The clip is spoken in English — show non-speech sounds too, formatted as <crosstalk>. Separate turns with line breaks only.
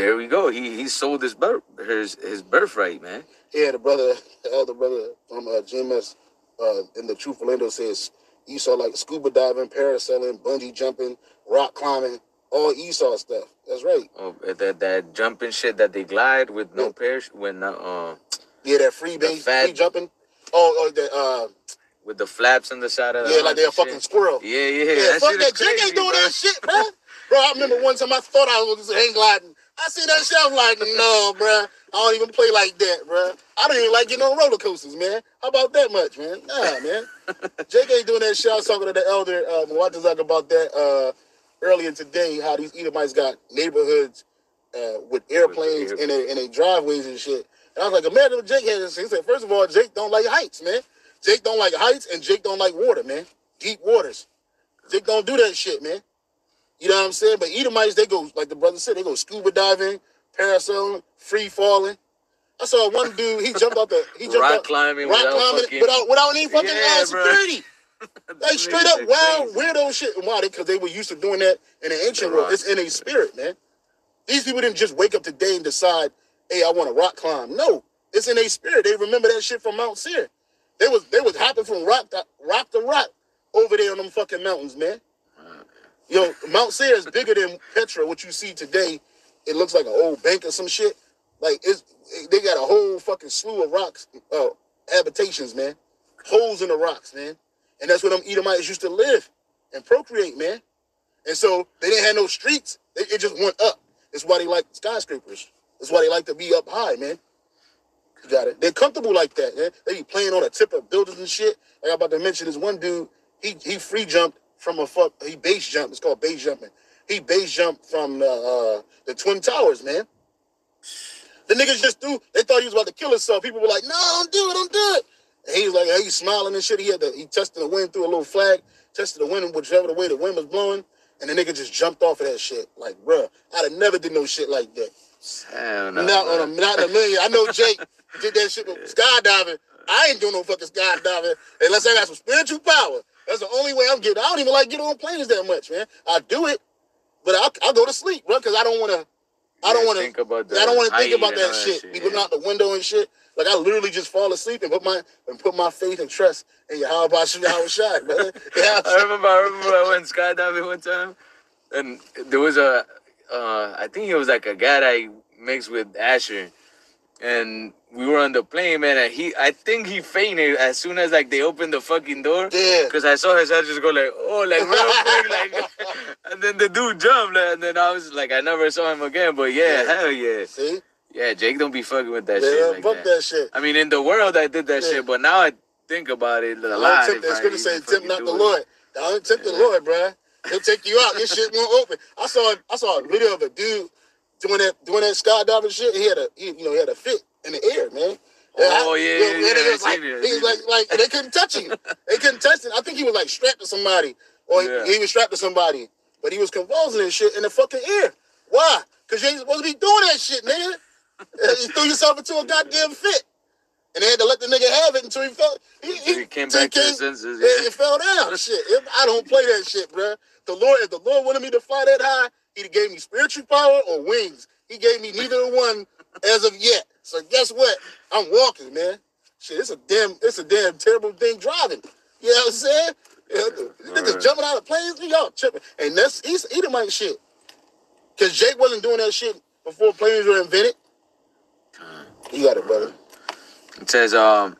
there we go. He he sold his birth his his birthright, man.
Yeah, the brother, the elder brother from uh, GMS uh, in the Truth Orlando says Esau like scuba diving, parasailing, bungee jumping, rock climbing, all Esau stuff. That's right.
Oh, that that jumping shit that they glide with no parachute, when not, uh,
Yeah, that free base,
fat-
free jumping. Oh, oh, the uh,
with the flaps on the side of the
yeah, like they're a fucking
shit.
squirrel.
Yeah, yeah,
Yeah,
that
fuck that. Jake ain't doing that shit, bro. Bro, I remember <laughs> one time I thought I was hang gliding. I see that shit, I'm like, no, bro. I don't even play like that, bro. I don't even like getting on roller coasters, man. How about that much, man? Nah, man. Jake <laughs> ain't doing that shit. I was talking to the elder, uh, Mwatazak about that uh, earlier today, how these Edomites got neighborhoods uh, with airplanes in their, in their driveways and shit. And I was like, imagine if Jake had this. He said, first of all, Jake don't like heights, man. Jake don't like heights, and Jake don't like water, man. Deep waters. Jake don't do that shit, man. You know what I'm saying? But Edomites, they go, like the brother said, they go scuba diving, parasailing, free falling. I saw one dude, he jumped out the he jumped
Rock
out,
climbing
rock
without
climbing
fucking-
without without any fucking
Yeah,
uh, security. <laughs> Like straight up wild,
crazy.
weirdo shit. And Why? Because they were used to doing that in the ancient world. It's in a spirit, man. These people didn't just wake up today and decide, hey, I want to rock climb. No, it's in a spirit. They remember that shit from Mount Seir. They was they was hopping from rock to rock to rock over there on them fucking mountains, man. Yo, Mount Seir is bigger than Petra. What you see today, it looks like an old bank or some shit. Like it's they got a whole fucking slew of rocks, uh, habitations, man. Holes in the rocks, man. And that's where them Edomites used to live and procreate, man. And so they didn't have no streets. They, it just went up. That's why they like skyscrapers. That's why they like to be up high, man. You got it. They're comfortable like that, man. They be playing on the tip of buildings and shit. Like I'm about to mention this one dude, he he free jumped from a fuck he base jumped. It's called base jumping. He base jumped from the uh, the Twin Towers, man. The niggas just threw, they thought he was about to kill himself. People were like, no, don't do it, don't do it. And he was like, hey, he's smiling and shit. He had the, he tested the wind through a little flag, tested the wind whichever the way the wind was blowing. And the nigga just jumped off of that shit. Like, bruh, I'd have never did no shit like that.
Hell no,
Not on a, not in a million. I know Jake <laughs> did that shit with skydiving. I ain't doing no fucking skydiving unless I got some spiritual power. That's the only way I'm getting. I don't even like getting on planes that much, man. I do it, but I'll, I'll go to sleep, bro, because I don't want to. I don't want to
think about the
I don't want to think about that shit.
shit,
Be
yeah.
out the window and shit. Like I literally just fall asleep and put my and put my faith and trust in your how about you how shot, brother. Yeah,
I remember, I remember I went skydiving one time, and there was a, uh, I think it was like a guy that I mixed with Asher, and we were on the plane, man, and he, I think he fainted as soon as like they opened the fucking door,
Yeah.
because I saw his head just go like, oh, like real <laughs> quick, like, <laughs> and then the dude jumped, like, and then I was like, I never saw him again, but yeah,
Yeah.
hell yeah,
See?
yeah, Jake don't be fucking with that
yeah,
shit like
fuck
that.
that. shit.
I mean, in the world, I did that
Yeah.
shit, but now I think about it a lot.
tempt, it's gonna say tempt not the. Lord. Don't tempt the Lord, bruh. He'll take you out. Your shit won't open. I saw I saw a video of a dude doing that doing that skydiving shit. He had a he, you know he had a fit in the air, man.
Oh,
I-
yeah,
you know,
yeah,
and
yeah,
was like
it,
he was like like they couldn't touch him. They couldn't touch him. I think he was like strapped to somebody, or
Yeah.
he, he was strapped to somebody, but he was convulsing and shit in the fucking air. Why? Because you ain't supposed to be doing that shit, nigga. <laughs> Uh, you threw yourself into a goddamn fit. And they had to let the nigga have it until he fell. He,
Until he came back to his senses,
Yeah, he fell down. Shit, If- I don't play that shit, bruh. The Lord, if the Lord wanted me to fly that high, He gave me spiritual power or wings. He gave me neither one as of yet. So guess what? I'm walking, man. Shit, it's a damn, it's a damn terrible thing driving. You know what I'm saying? Yeah, Niggas
Right.
jumping out of planes, y'all tripping. And that's he's Edomite shit. Cause Jake wasn't doing that shit before planes were invented. You got it, brother.
It says, um,